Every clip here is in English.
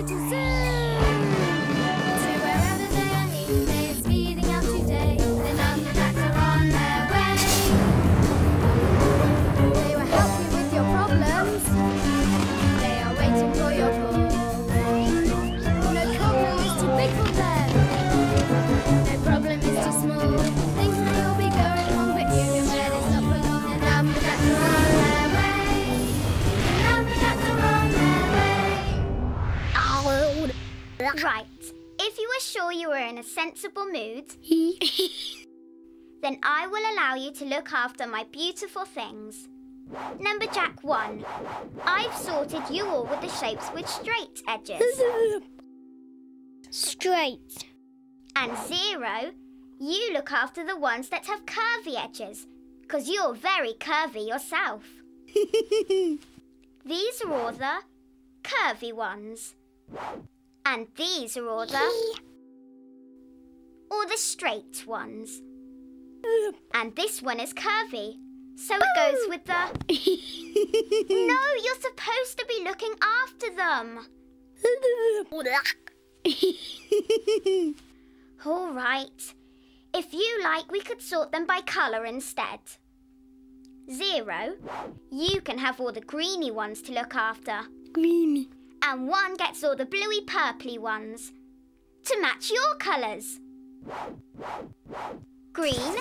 like a zoo. Right. If you are sure you are in a sensible mood, then I will allow you to look after my beautiful things. Numberjack 1. I've sorted you all with the shapes with straight edges. Straight. And 0. You look after the ones that have curvy edges, because you're very curvy yourself. These are all the curvy ones. And these are all the all the straight ones. And this one is curvy. So it goes with the No, you're supposed to be looking after them. All right. If you like, we could sort them by colour instead. Zero, you can have all the greeny ones to look after. Greeny. And one gets all the bluey purply ones to match your colours. Green,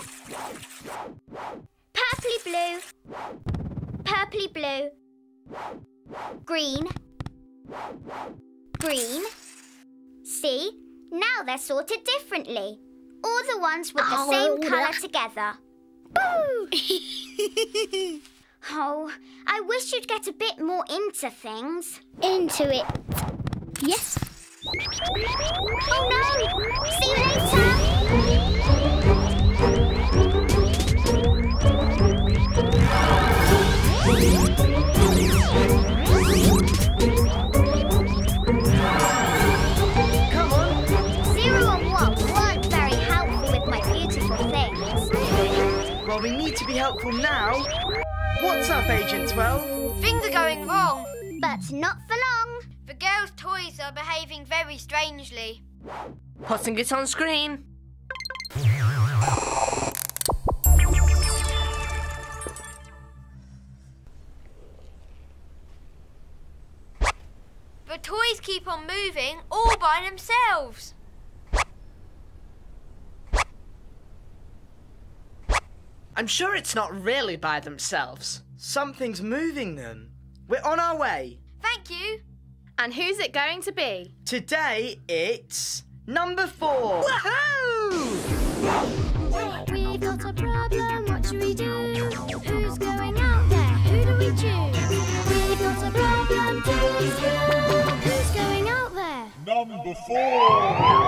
purply blue, purply blue, green, green. See, now they're sorted differently. All the ones with the oh, same colour together. Oh, I wish you'd get a bit more into things. Into it. Yes. Oh no! See you later! Come on. Zero and one weren't very helpful with my beautiful things. Well, we need to be helpful now. What's up, Agent 12? Things are going wrong. But not for long. The girls' toys are behaving very strangely. Putting it on screen. The toys keep on moving all by themselves. I'm sure it's not really by themselves. Something's moving them. We're on our way. Thank you. And who's it going to be? Today it's number four. We've got a problem, what should we do? Who's going out there? Who do we choose? We've got a problem to solve. Who's going out there? Number four.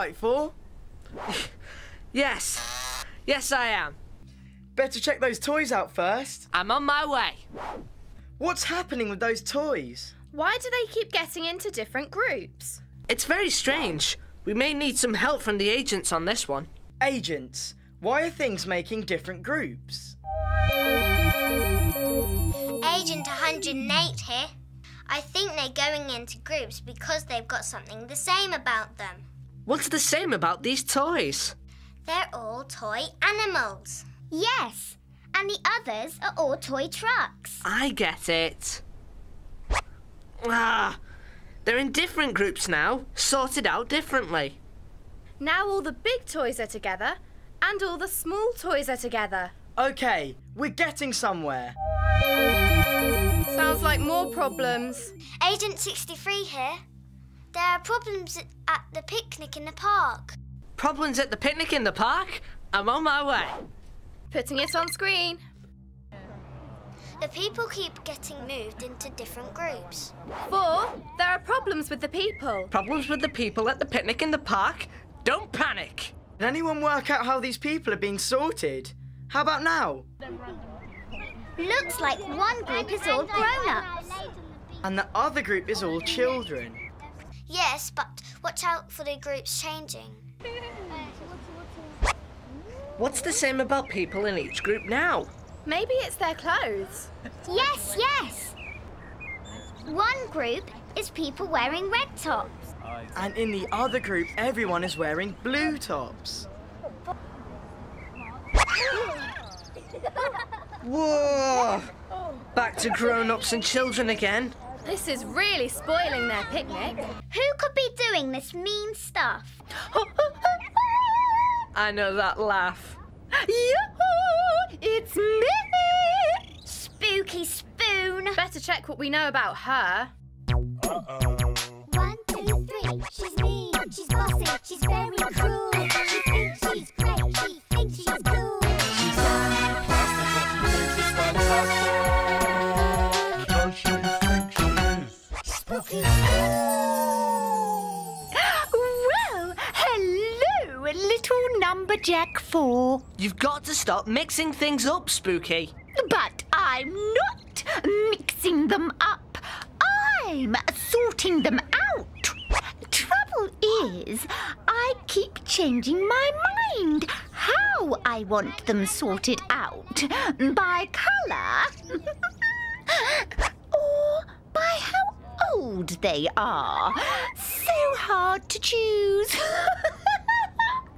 Right, Four? Yes. Yes, I am. Better check those toys out first. I'm on my way. What's happening with those toys? Why do they keep getting into different groups? It's very strange. We may need some help from the agents on this one. Agents, why are things making different groups? Agent 108 here. I think they're going into groups because they've got something the same about them. What's the same about these toys? They're all toy animals. Yes, and the others are all toy trucks. I get it. Ah, they're in different groups now, sorted out differently. Now all the big toys are together and all the small toys are together. Okay, we're getting somewhere. Sounds like more problems. Agent 63 here. There are problems at- at the picnic in the park. Problems at the picnic in the park? I'm on my way. Putting it on screen. The people keep getting moved into different groups. Four, there are problems with the people. Problems with the people at the picnic in the park? Don't panic. Can anyone work out how these people are being sorted? How about now? Looks like one group is all grown ups. And the other group is all children. Yes, but watch out for the groups changing. What's the same about people in each group now? Maybe it's their clothes. Yes, yes. One group is people wearing red tops. And in the other group, everyone is wearing blue tops. Whoa! Back to grown ups and children again. This is really spoiling their picnic. Who could be doing this mean stuff? I know that laugh. Yoo-hoo! It's me! Spooky Spoon. Better check what we know about her. One, two, three. She's mean, she's bossy, she's very cruel. Numberjack four. You've got to stop mixing things up, Spooky. But I'm not mixing them up. I'm sorting them out. Trouble is, I keep changing my mind how I want them sorted out. By colour or by how old they are. So hard to choose.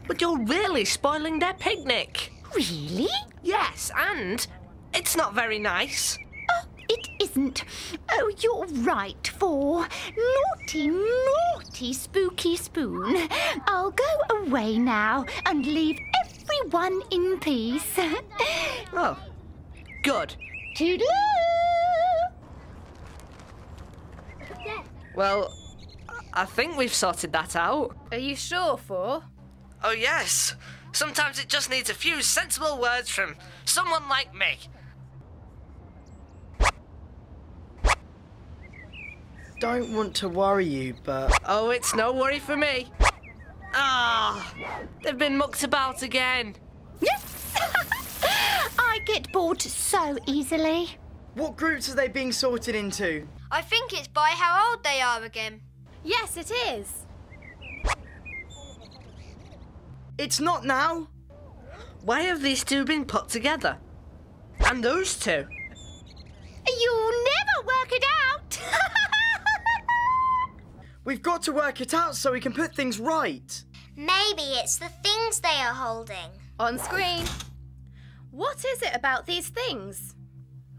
But you're really spoiling their picnic. really? Yes, and it's not very nice. Oh, it isn't. Oh, you're right, for naughty, naughty spooky spoon. I'll go away now and leave everyone in peace. Oh, good. Toodaloo! Well, I think we've sorted that out. Are you sure, Four? Oh, yes. Sometimes it just needs a few sensible words from someone like me. Don't want to worry you, but Oh, it's no worry for me. Ah, they've been mucked about again. Yes! I get bored so easily. what groups are they being sorted into? I think it's by how old they are again. Yes, it is. It's not now. Why have these two been put together? And those two? You'll never work it out. We've got to work it out so we can put things right. Maybe it's the things they are holding. On screen. What is it about these things?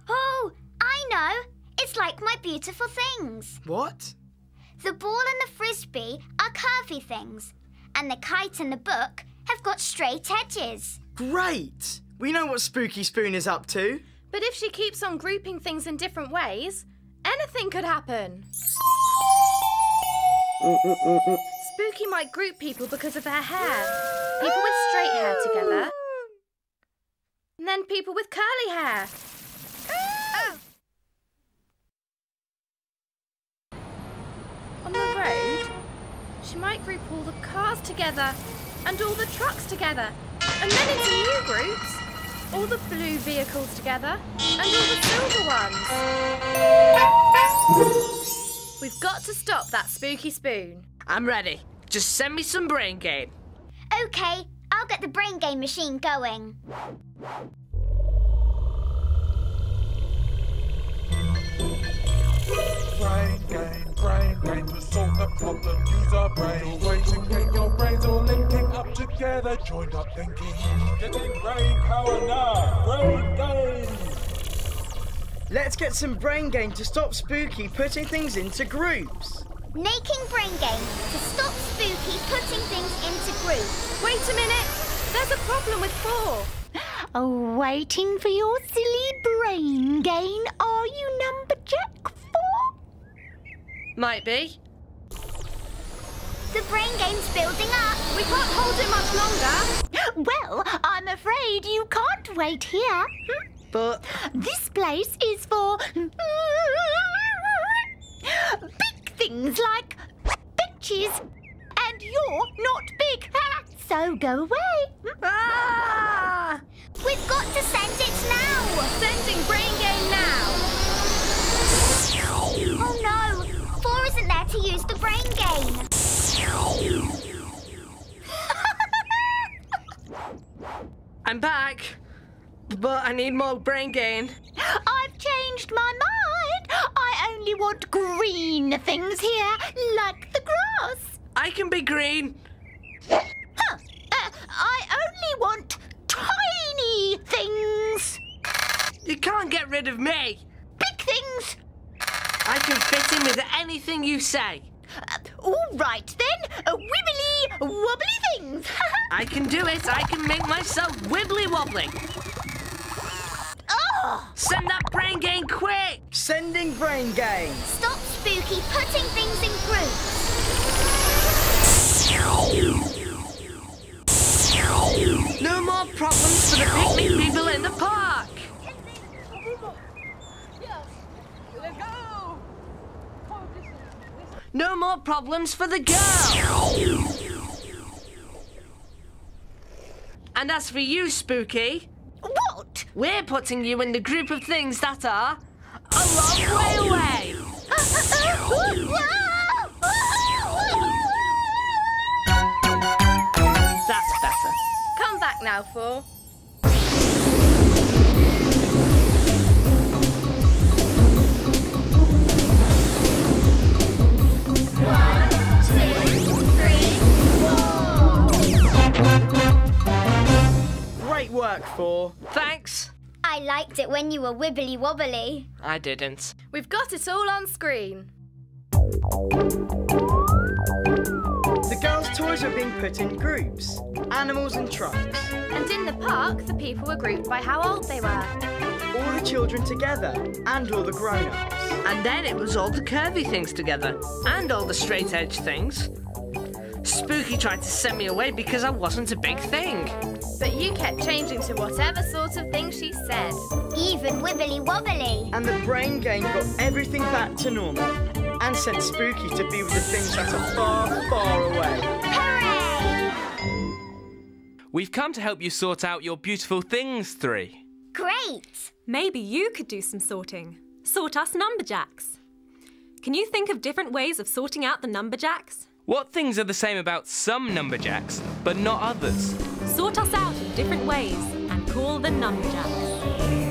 Oh, I know. It's like my beautiful things. What? The ball and the frisbee are curvy things, and the kite and the book have got straight edges. Great! We know what Spooky Spoon is up to. But if she keeps on grouping things in different ways, anything could happen. Spooky might group people because of their hair. People with straight hair together. And then people with curly hair. On the road, she might group all the cars together and all the trucks together. And then into new groups. All the blue vehicles together and all the silver ones. We've got to stop that spooky spoon. I'm ready. Just send me some brain gain. Okay, I'll get the brain gain machine going. Brain gain, brain gain to solve the problem. Use our brain. Way to get your brains all linking up together. Joined up thinking. Getting brain power now. Brain gain. Let's get some brain gain to stop Spooky putting things into groups. Making brain gain to stop Spooky putting things into groups. Wait a minute. There's a problem with four. Oh, waiting for your silly brain gain, are you, Numberjack 4? Might be. The brain gain's building up. We can't hold it much longer. Well, I'm afraid you can't wait here. Hmm? But This place is for big things like benches, and you're not big. So go away. Ah! We've got to send it now. Sending brain gain now. I'm back. But I need more brain gain. I've changed my mind. I only want green things here, like the grass. I can be green. Huh. Uh, I only want tiny things. You can't get rid of me. Big things. I can fit in with anything you say. All right then. Uh, wibbly wobbly things. I can do it. I can make myself wibbly wobbly. oh, Send that brain gain quick. sending brain gain. Stop Spooky putting things in groups. No more problems for the picnic people in the park. No more problems for the girl. And as for you, Spooky, what? we're putting you in the group of things that are a long way away. That's better. Come back now, four. I it when you were wibbly wobbly. I didn't. We've got it all on screen. The girls' toys were being put in groups. Animals and trucks. And in the park, the people were grouped by how old they were. All the children together and all the grown-ups. And then it was all the curvy things together, and all the straight edge things. Spooky tried to send me away because I wasn't a big thing. But you kept changing to whatever sort of thing she said. Even wibbly wobbly. And the brain gain got everything back to normal and sent Spooky to be with the things that are far, far away. Hooray! We've come to help you sort out your beautiful things three. Great! Maybe you could do some sorting. Sort us numberjacks. Can you think of different ways of sorting out the numberjacks? What things are the same about some numberjacks, but not others? Sort us out in different ways and call the numberjacks.